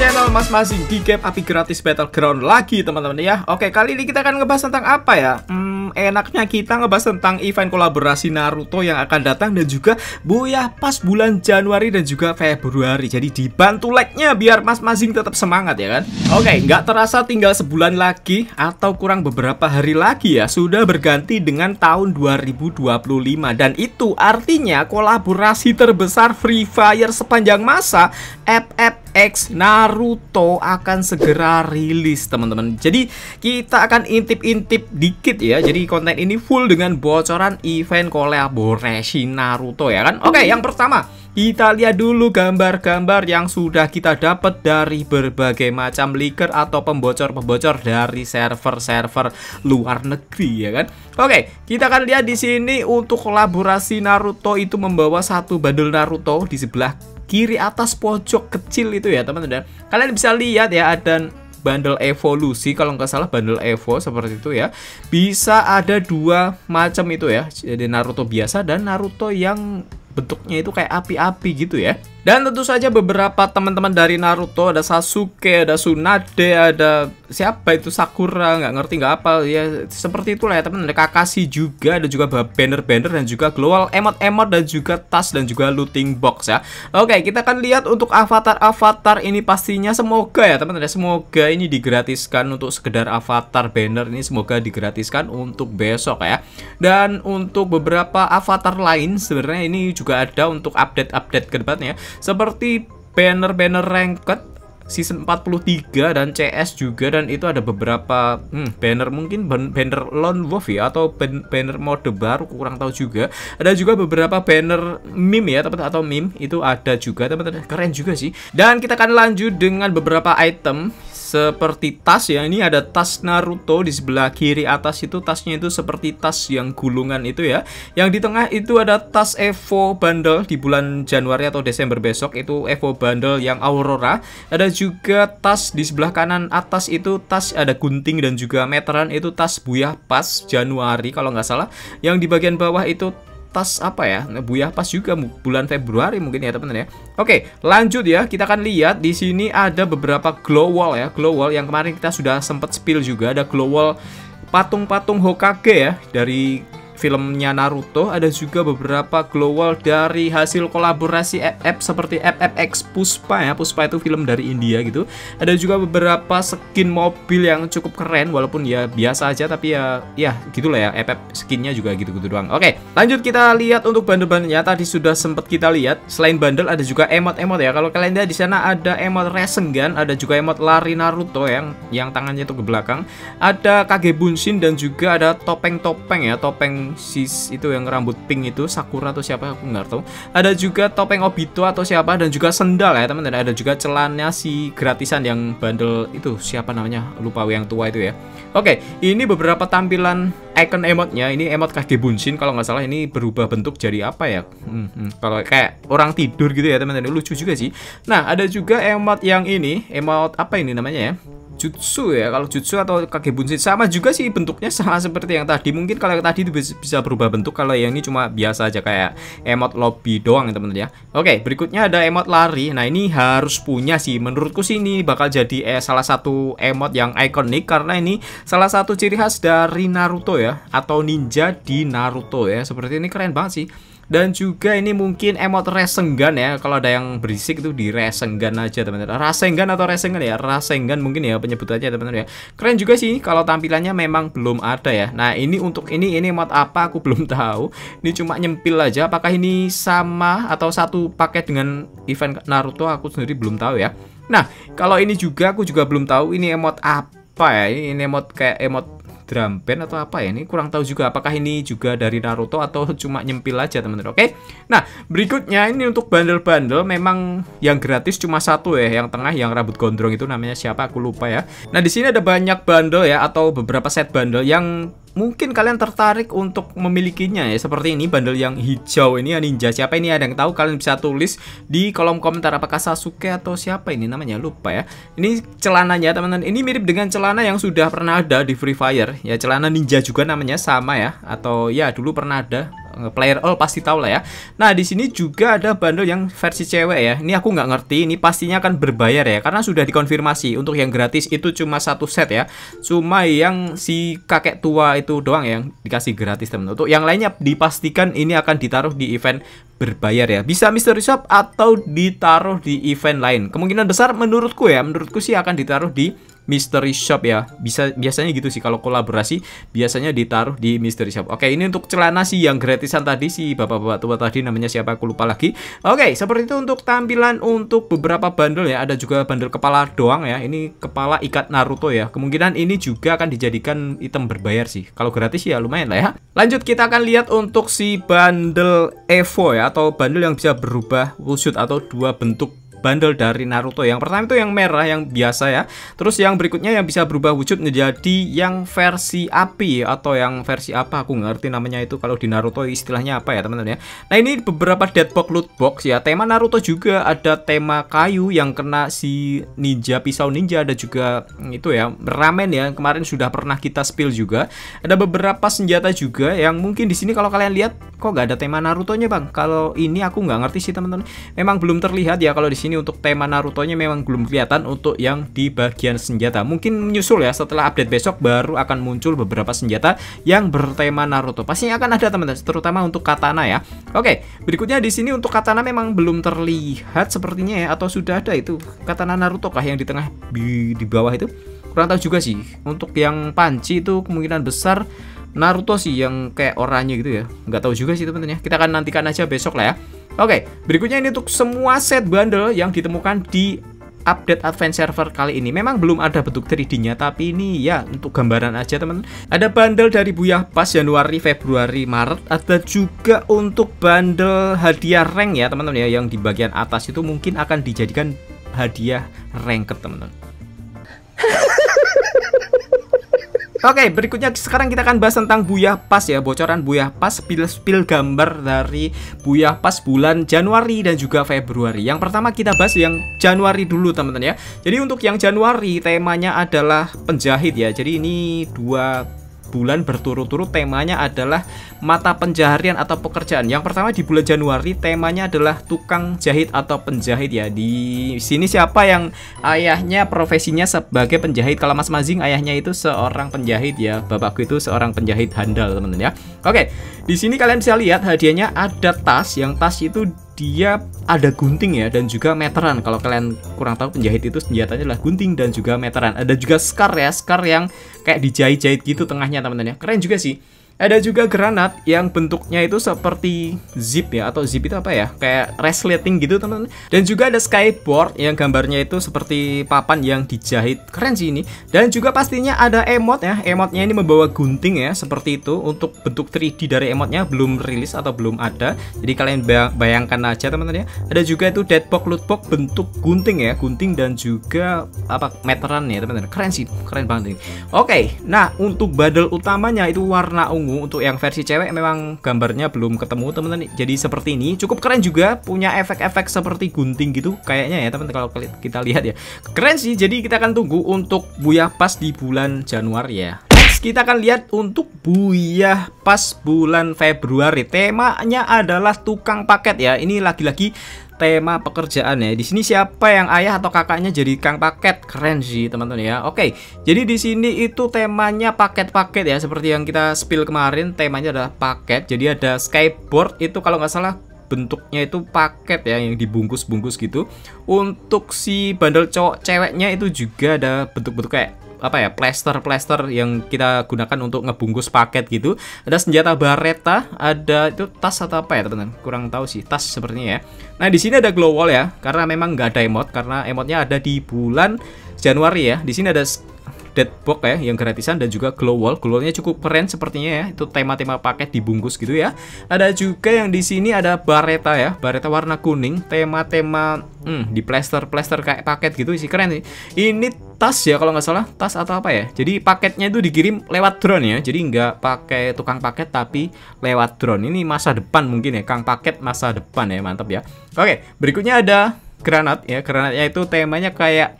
channel Mas Masing di game api gratis Battleground lagi teman-teman ya. Oke kali ini kita akan ngebahas tentang apa ya? Hmm enaknya kita ngebahas tentang event kolaborasi Naruto yang akan datang Dan juga Buyah pas bulan Januari dan juga Februari. Jadi dibantu like-nya biar Mas Masing tetap semangat ya kan? Oke nggak terasa tinggal sebulan lagi Atau kurang beberapa hari lagi ya Sudah berganti dengan tahun 2025 Dan itu artinya kolaborasi terbesar Free Fire sepanjang masa FFX Naruto akan segera rilis teman-teman. Jadi kita akan intip-intip dikit ya. Jadi konten ini full dengan bocoran event kolaborasi Naruto ya kan Oke yang pertama kita lihat dulu gambar-gambar yang sudah kita dapat dari berbagai macam leaker atau pembocor-pembocor dari server-server luar negeri ya kan. Oke, kita akan lihat di sini untuk kolaborasi Naruto itu membawa satu bundle Naruto di sebelah kiri atas pojok kecil itu ya teman-teman kalian bisa lihat ya ada bundle evolusi kalau nggak salah bundle evo seperti itu ya. Bisa ada dua macam itu ya. Jadi Naruto biasa dan Naruto yang bentuknya itu kayak api-api gitu ya dan tentu saja beberapa teman-teman dari Naruto ada Sasuke, ada Tsunade, ada siapa itu Sakura, nggak ngerti nggak apa ya seperti itulah ya teman. Ada Kakashi juga, ada juga banner-banner dan juga global emot-emot dan juga tas dan juga looting box ya. Oke, kita akan lihat untuk avatar-avatar ini pastinya semoga ya teman-teman. Semoga ini digratiskan untuk sekedar avatar banner ini semoga digratiskan untuk besok ya. Dan untuk beberapa avatar lain sebenarnya ini juga ada untuk update-update ke depannya seperti banner-banner ranked season 43 dan CS juga dan itu ada beberapa hmm, banner mungkin banner lone wolf ya atau banner mode baru kurang tahu juga. Ada juga beberapa banner meme ya teman atau meme itu ada juga teman-teman. Keren juga sih. Dan kita akan lanjut dengan beberapa item seperti tas ya. Ini ada tas Naruto di sebelah kiri atas itu. Tasnya itu seperti tas yang gulungan itu ya. Yang di tengah itu ada tas Evo bundle di bulan Januari atau Desember besok. Itu Evo bundle yang Aurora. Ada juga tas di sebelah kanan atas itu tas ada gunting dan juga meteran. Itu tas Buyah Pas Januari kalau nggak salah. Yang di bagian bawah itu tas apa ya Buya pas juga bulan Februari mungkin ya teman-teman ya. Oke lanjut ya kita akan lihat di sini ada beberapa glow wall ya glow wall yang kemarin kita sudah sempat spill juga ada glow wall patung-patung Hokage ya dari filmnya Naruto ada juga beberapa global dari hasil kolaborasi FF seperti FFX Puspa ya. Puspa itu film dari India gitu. Ada juga beberapa skin mobil yang cukup keren walaupun ya biasa aja tapi ya ya gitulah ya FF skinnya juga gitu-gitu doang. Oke lanjut kita lihat untuk bundle-bundlenya tadi sudah sempat kita lihat. Selain bundle ada juga emot-emot ya. Kalau kalian lihat di sana ada emot Rasengan ada juga emot lari Naruto yang yang tangannya itu ke belakang. Ada Kage Bunshin dan juga ada topeng-topeng ya topeng sis itu yang rambut pink itu Sakura atau siapa aku nggak tahu. Ada juga topeng Obito atau siapa dan juga sendal ya teman-teman. Ada juga celananya si gratisan yang bandel itu siapa namanya? Lupa yang tua itu ya. Oke ini beberapa tampilan icon emotnya. Ini emot kaki bunshin kalau nggak salah. Ini berubah bentuk jadi apa ya? Hmm, hmm. kalau kayak orang tidur gitu ya teman-teman. Lucu juga sih. Nah ada juga emot yang ini. Emot apa ini namanya ya jutsu ya kalau jutsu atau kage bunshin sama juga sih bentuknya sama seperti yang tadi. Mungkin kalau yang tadi itu bisa berubah bentuk kalau yang ini cuma biasa aja kayak emot lobby doang ya teman-teman ya. Oke berikutnya ada emot lari. Nah ini harus punya sih. Menurutku sih ini bakal jadi eh, salah satu emot yang ikonik karena ini salah satu ciri khas dari Naruto ya atau ninja di Naruto ya. Seperti ini keren banget sih dan juga ini mungkin emot Rasengan ya kalau ada yang berisik itu di Rasengan aja teman-teman. Rasengan atau Rasengan ya? Rasengan mungkin ya penyebutannya teman-teman ya. Keren juga sih kalau tampilannya memang belum ada ya. Nah ini untuk ini ini emot apa aku belum tahu. Ini cuma nyempil aja. Apakah ini sama atau satu paket dengan event Naruto aku sendiri belum tahu ya. Nah kalau ini juga aku juga belum tahu ini emot apa ya. Ini emot kayak emot drum band atau apa ya? Ini kurang tahu juga apakah ini juga dari Naruto atau cuma nyempil aja teman-teman? Oke nah berikutnya ini untuk bundle-bundle memang yang gratis cuma satu ya yang tengah yang rambut gondrong itu namanya siapa? Aku lupa ya. Nah di sini ada banyak bundle ya atau beberapa set bundle yang mungkin kalian tertarik untuk memilikinya ya. Seperti ini bundle yang hijau ini ya ninja. Siapa ini? Ada yang tahu? Kalian bisa tulis di kolom komentar apakah Sasuke atau siapa ini namanya? Lupa ya. Ini celananya teman-teman. Ini mirip dengan celana yang sudah pernah ada di Free Fire. Ya celana ninja juga namanya. Sama ya. Atau ya dulu pernah ada player all pasti tahu lah ya. Nah, di sini juga ada bundle yang versi cewek ya. Ini aku nggak ngerti, ini pastinya akan berbayar ya karena sudah dikonfirmasi. Untuk yang gratis itu cuma satu set ya. Cuma yang si kakek tua itu doang yang dikasih gratis teman. Untuk yang lainnya dipastikan ini akan ditaruh di event berbayar ya. Bisa mystery shop atau ditaruh di event lain. Kemungkinan besar menurutku ya, menurutku sih akan ditaruh di mystery shop ya. Bisa biasanya gitu sih kalau kolaborasi biasanya ditaruh di mystery shop. Oke, ini untuk celana sih yang gratisan tadi si bapak-bapak tua tadi namanya siapa aku lupa lagi. Oke, seperti itu untuk tampilan untuk beberapa bundle ya. Ada juga bundle kepala doang ya. Ini kepala ikat Naruto ya. Kemungkinan ini juga akan dijadikan item berbayar sih. Kalau gratis ya lumayan lah ya. Lanjut kita akan lihat untuk si bundle Evo ya atau bundle yang bisa berubah wujud atau dua bentuk bundle dari Naruto. Yang pertama itu yang merah yang biasa ya. Terus yang berikutnya yang bisa berubah wujud menjadi yang versi api atau yang versi apa aku ngerti namanya itu kalau di Naruto istilahnya apa ya teman-teman ya. Nah ini beberapa deadbox loot box ya. Tema Naruto juga ada tema kayu yang kena si ninja pisau ninja ada juga itu ya ramen ya kemarin sudah pernah kita spill juga. Ada beberapa senjata juga yang mungkin di sini kalau kalian lihat kok gak ada tema Naruto-nya bang. Kalau ini aku nggak ngerti sih teman-teman. Memang belum terlihat ya kalau di sini sini untuk tema Naruto-nya memang belum kelihatan untuk yang di bagian senjata. Mungkin menyusul ya setelah update besok baru akan muncul beberapa senjata yang bertema Naruto. Pastinya akan ada teman-teman, terutama untuk katana ya. Oke, berikutnya di sini untuk katana memang belum terlihat sepertinya ya atau sudah ada itu katana Naruto kah yang di tengah di, di bawah itu? Kurang tahu juga sih. Untuk yang panci itu kemungkinan besar Naruto sih yang kayak oranye gitu ya. Nggak tahu juga sih teman-teman ya. Kita akan nantikan aja besok lah ya. Oke, berikutnya ini untuk semua set bundle yang ditemukan di update Advance Server kali ini. Memang belum ada bentuk 3D-nya tapi ini ya untuk gambaran aja teman. Ada bundle dari Buyah Pas Januari, Februari, Maret. Ada juga untuk bundle hadiah rank ya teman-teman ya yang di bagian atas itu mungkin akan dijadikan hadiah rank teman-teman Oke, berikutnya sekarang kita akan bahas tentang Buyah Pas ya, bocoran Buyah Pas, spill-spill gambar dari Buyah Pas bulan Januari dan juga Februari. Yang pertama kita bahas yang Januari dulu teman-teman ya. Jadi untuk yang Januari temanya adalah penjahit ya. Jadi ini dua bulan berturut-turut temanya adalah mata pencaharian atau pekerjaan. Yang pertama di bulan Januari temanya adalah tukang jahit atau penjahit ya. Di sini siapa yang ayahnya profesinya sebagai penjahit? Kalau Mas Mazing ayahnya itu seorang penjahit ya. Bapakku itu seorang penjahit handal teman-teman ya. Oke, di sini kalian bisa lihat hadiahnya ada tas yang tas itu dia ada gunting ya dan juga meteran. Kalau kalian kurang tahu penjahit itu senjatanya adalah gunting dan juga meteran. Ada juga scar ya, scar yang kayak dijahit-jahit gitu tengahnya teman-teman ya. Keren juga sih. Ada juga granat yang bentuknya itu seperti zip ya atau zip itu apa ya? Kayak resleting gitu teman-teman. Dan juga ada skyboard yang gambarnya itu seperti papan yang dijahit. Keren sih ini. Dan juga pastinya ada emot ya. Emotnya ini membawa gunting ya seperti itu. Untuk bentuk 3D dari emotnya belum rilis atau belum ada. Jadi kalian bayangkan aja teman-teman ya. Ada juga itu deadbox lootbox bentuk gunting ya, gunting dan juga apa meteran ya teman-teman. Keren sih, keren banget ini. Oke, nah untuk badal utamanya itu warna ungu ungu untuk yang versi cewek memang gambarnya belum ketemu teman-teman. Jadi seperti ini. Cukup keren juga punya efek-efek seperti gunting gitu kayaknya ya teman-teman kalau kita lihat ya. Keren sih. Jadi kita akan tunggu untuk Buyah Pas di bulan Januari ya kita akan lihat untuk Buyah Pas bulan Februari temanya adalah tukang paket ya ini lagi-lagi tema pekerjaan ya. Di sini siapa yang ayah atau kakaknya jadi kang paket? Keren sih teman-teman ya. Oke, jadi di sini itu temanya paket-paket ya. Seperti yang kita spill kemarin, temanya adalah paket. Jadi ada skyboard itu kalau nggak salah bentuknya itu paket ya yang dibungkus-bungkus gitu. Untuk si bandel cowok ceweknya itu juga ada bentuk-bentuk kayak apa ya plaster-plaster yang kita gunakan untuk ngebungkus paket gitu. Ada senjata bareta, ada itu tas atau apa ya teman-teman? Kurang tahu sih tas sepertinya ya. Nah di sini ada glow wall ya, karena memang nggak ada emot karena emotnya ada di bulan Januari ya. Di sini ada Deadbox ya yang gratisan dan juga glow wall. Glow wallnya cukup keren sepertinya ya. Itu tema-tema paket dibungkus gitu ya. Ada juga yang di sini ada bareta ya, bareta warna kuning, tema-tema hmm, di plaster-plaster kayak paket gitu sih keren sih. Ini tas ya kalau nggak salah, tas atau apa ya. Jadi paketnya itu dikirim lewat drone ya. Jadi nggak pakai tukang paket tapi lewat drone. Ini masa depan mungkin ya, Kang paket masa depan ya, mantap ya. Oke, berikutnya ada granat ya. Granatnya itu temanya kayak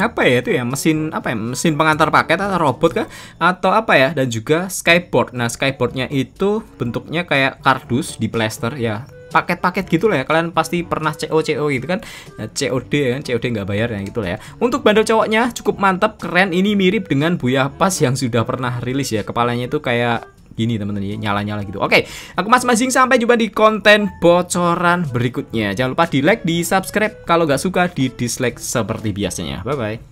apa ya itu ya? Mesin apa ya? Mesin pengantar paket atau robot kah? Atau apa ya? Dan juga skyboard nah skyboardnya itu bentuknya kayak kardus di plaster ya. Paket-paket gitu lah ya. Kalian pasti pernah CO CO gitu kan? Ya, COD ya kan? COD nggak bayar ya gitu lah ya. Untuk bandel cowoknya cukup mantap keren. Ini mirip dengan Buya Pas yang sudah pernah rilis ya. Kepalanya itu kayak gini teman-teman ya nyala-nyala gitu. Oke aku Mas Masing sampai jumpa di konten bocoran berikutnya. Jangan lupa di like di subscribe. Kalau nggak suka di dislike seperti biasanya. Bye bye